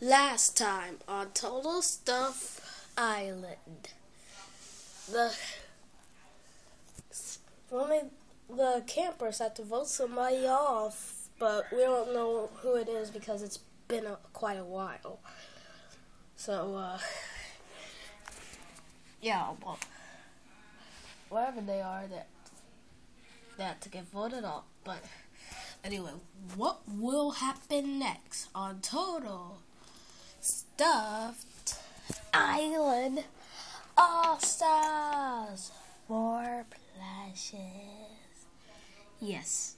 Last time on Total Stuffed Island, the only the campers had to vote somebody off, but we don't know who it is because it's been a, quite a while. So, uh, yeah, well, wherever they are, that have to get voted off. But anyway, what will happen next on Total? Stuffed island all stars for plushes. Yes.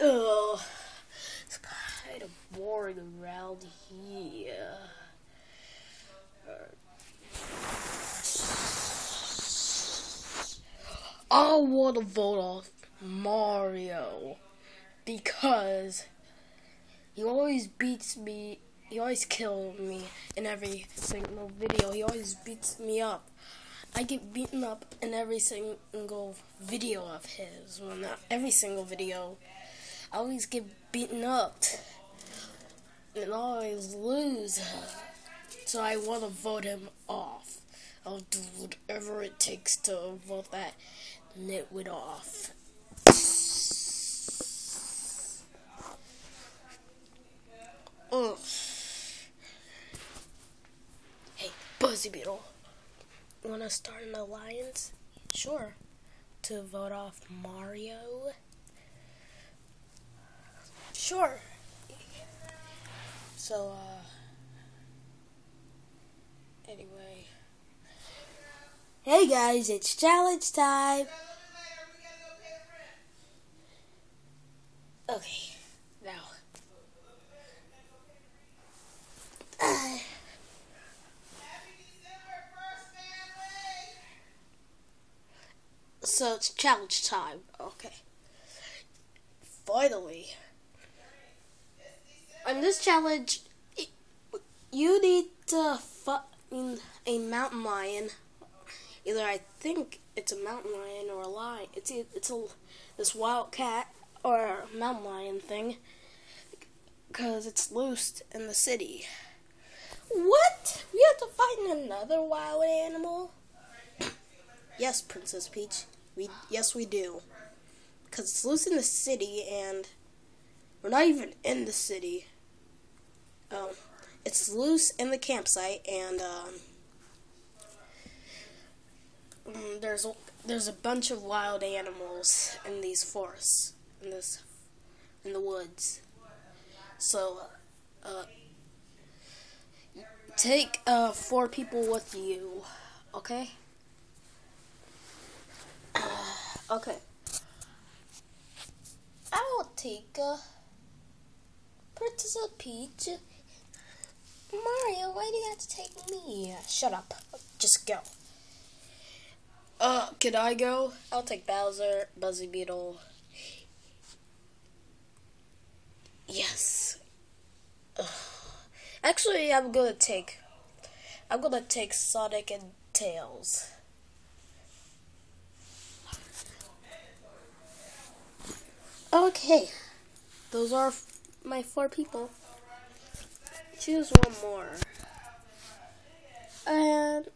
Ugh, it's kind of boring around here. I want to vote off Mario because he always beats me. He always kills me in every single video. He always beats me up. I get beaten up in every single video of his. Well, not every single video. I always get beaten up and always lose. So I want to vote him off. I'll do whatever it takes to vote that nitwit off. Ugh. Hey, Buzzy Beetle. Wanna start an alliance? Sure. To vote off Mario? Sure. So, uh. Anyway. Hey guys, it's challenge time! Okay, now. So it's challenge time. Okay. Finally. On this challenge, you need to find a mountain lion. Either I think it's a mountain lion or a lion. It's a, it's a this wild cat or mountain lion thing because it's loosed in the city. What? We have to find another wild animal? yes, Princess Peach. We yes we do. Cuz it's loose in the city and we're not even in the city. Um it's loose in the campsite and um, mm, there's there's a bunch of wild animals in these forests in this in the woods. So uh, take uh, four people with you, okay? Okay. I will take uh, Princess Peach. Mario, why do you have to take me? Shut up. Just go. Uh, can I go? I'll take Bowser, Buzzy Beetle. Yes. Ugh. Actually, I'm gonna take. I'm gonna take Sonic and Tails. Okay, those are my four people. Choose one more, and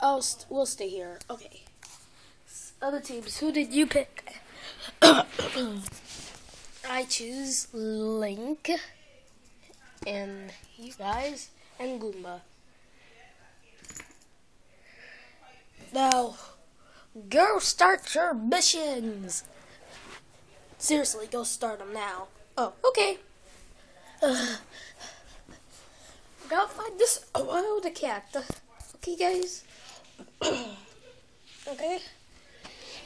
I'll st we'll stay here. Okay. Other teams, who did you pick? I choose Link and you guys and Goomba. Now, go start your missions. Seriously, go start them now. Oh, okay. Uh, gotta find this wild cat. Okay, guys. okay.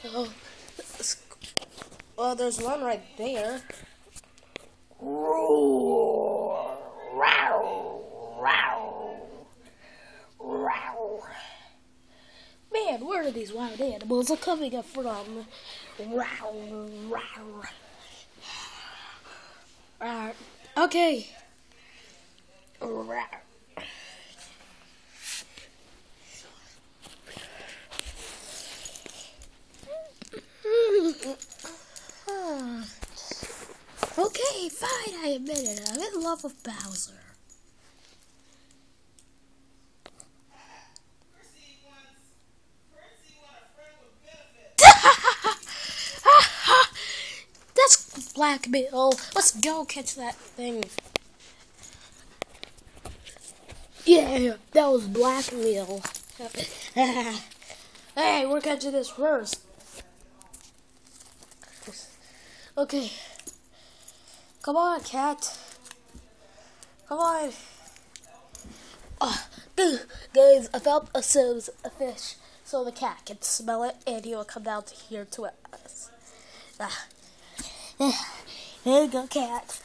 Oh, well, there's one right there. Roar. Row, row, row. Where these wild animals are coming from? Row. okay. Okay, fine, I admit it. I'm in love with Bowser. That's blackmail. Let's go catch that thing. Yeah, that was blackmail. hey, we're catching this first. Okay. Come on, cat. Come on. Oh, guys, I found a Sims, a fish, so the cat can smell it and he will come down to here to us. Ah. Here you go, cat.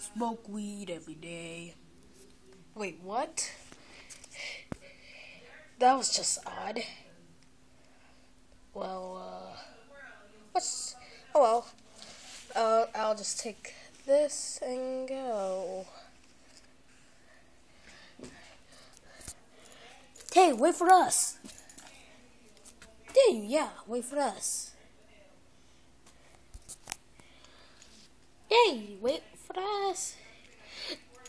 Smoke weed every day. Wait, what? That was just odd. Well, uh, what's, oh well. Uh, I'll just take this and go. Hey, wait for us. Hey, yeah, wait for us. Hey, wait for us.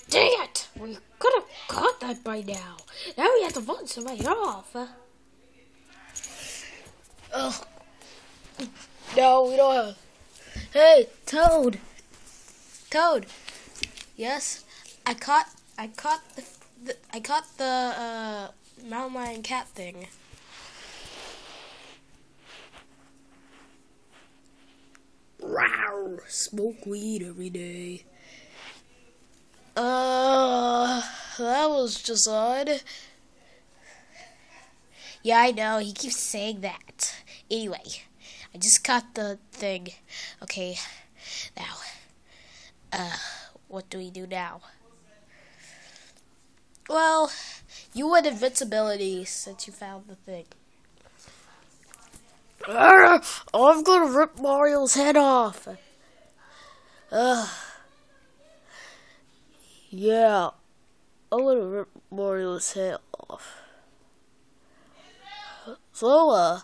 Dang it! We could have caught that by now. Now we have to vote somebody off. Oh. No, we don't have. Hey, Toad. Toad. Yes, I caught. I caught the. the I caught the uh, mountain lion cat thing. Wow, smoke weed every day. Uh, that was just odd. Yeah, I know. He keeps saying that. Anyway, I just caught the thing. Okay, now, uh, what do we do now? Well, you win invincibility since you found the thing. I'm gonna rip Mario's head off. Yeah, I'm gonna rip Mario's head off. So, uh,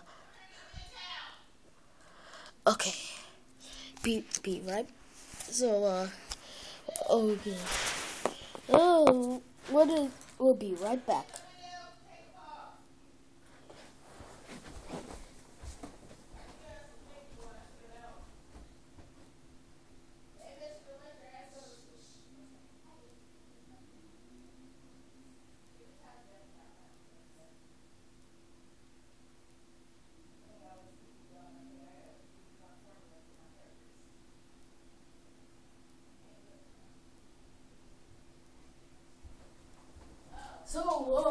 okay, beat, beat, right? So, uh, okay. Oh, what is, we'll be right back.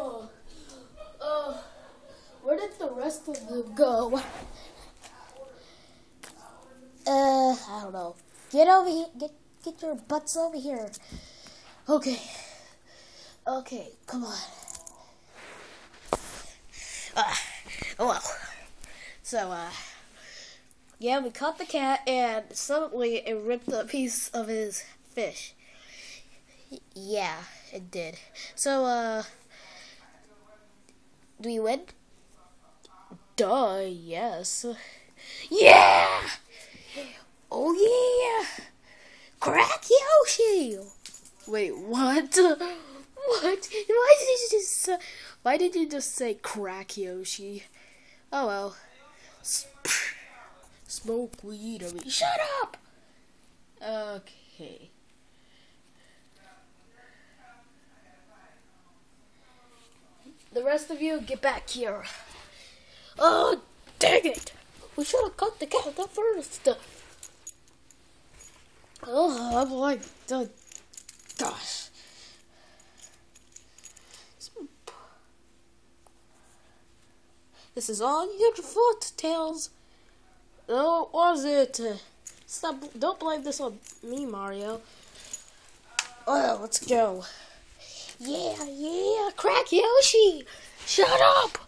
So, uh, uh, where did the rest of them go? Uh, I don't know. Get over here. Get get your butts over here. Okay. Okay, come on. Uh, oh well. So, uh, yeah, we caught the cat, and suddenly it ripped a piece of his fish. Yeah, it did. So, uh, do we win? Duh, yes. Yeah! Oh yeah! Crack Yoshi! Wait, what? What? Why did you just uh, why did you just say crack Yoshi? Oh well. Smoke weed. I mean, shut up. Okay. The rest of you, get back here. Oh, dang it! We should have cut the cat first. Oh, I'm like, uh, gosh. This is all your fault, Tails. Oh, was it? Stop! Don't blame this on me, Mario. Oh, let's go. Yeah, yeah, crack Yoshi! Shut up!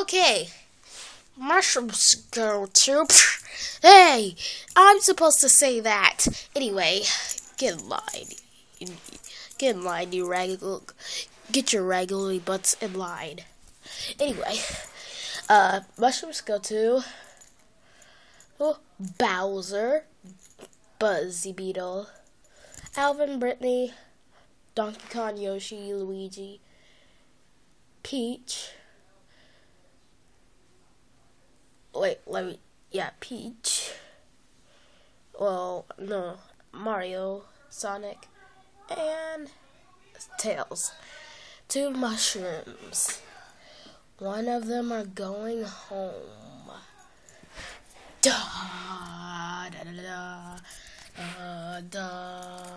Okay. Mushrooms go to. Hey, I'm supposed to say that. Anyway, Get in line. Get in line, you raggedy. Get your raggedy butts in line. Anyway, uh, mushrooms go to oh, Bowser, Buzzy Beetle, Alvin, Brittany, Donkey Kong, Yoshi, Luigi, Peach. Wait, let me. Yeah, Peach. Well, no, Mario, Sonic, and Tails. Two mushrooms. One of them are going home. Da da da da da.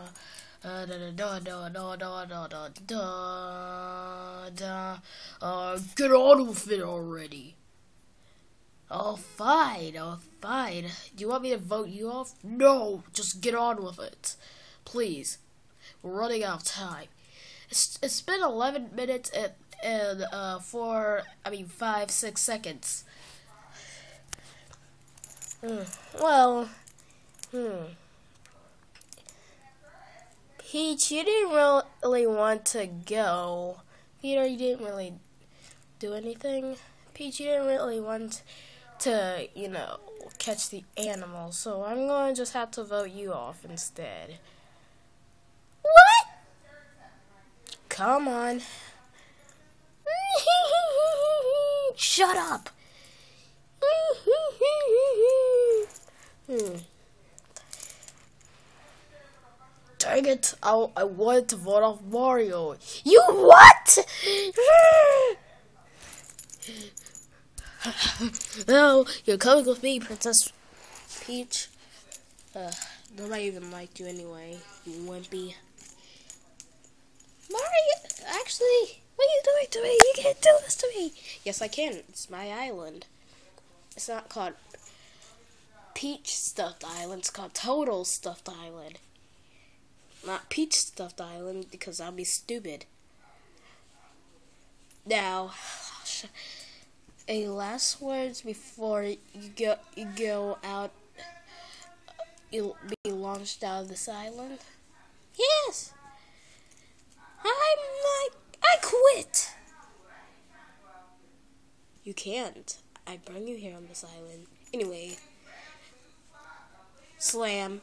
Da da da da da da da da da. Uh, get on with it already. Oh, fine. Oh, fine. Do you want me to vote you off? No, just get on with it, please. We're running out of time. It's it's been eleven minutes and and uh four. I mean five six seconds. Hmm. Well, hmm. Peach, you didn't really want to go. Peter, you didn't really do anything. Peach, you didn't really want to, you know, catch the animals, so I'm going to just have to vote you off instead. What? Come on. Shut up. hmm. Dang it, I, I wanted to vote off Mario. You what? no, you're coming with me, Princess Peach. Uh, nobody even liked you anyway, you wimpy. Mario, actually, what are you doing to me? You can't do this to me. Yes, I can. It's my island. It's not called Peach Stuffed Island. It's called Total Stuffed Island. Not Peach Stuffed Island because I'll be stupid. Now, a last words before you go you go out. You'll be launched out of this island. Yes. I'm like I quit. You can't. I bring you here on this island. Anyway. Slam.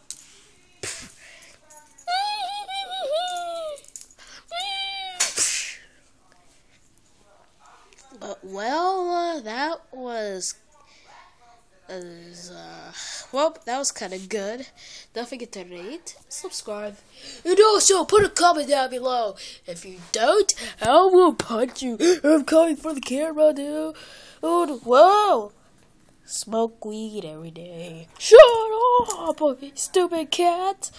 Well, uh, that was, uh, well, that was kind of good. Don't forget to rate, subscribe, and also put a comment down below. If you don't, I will punch you. I'm coming for the camera, dude. Oh, whoa! Smoke weed every day. Shut up, stupid cat!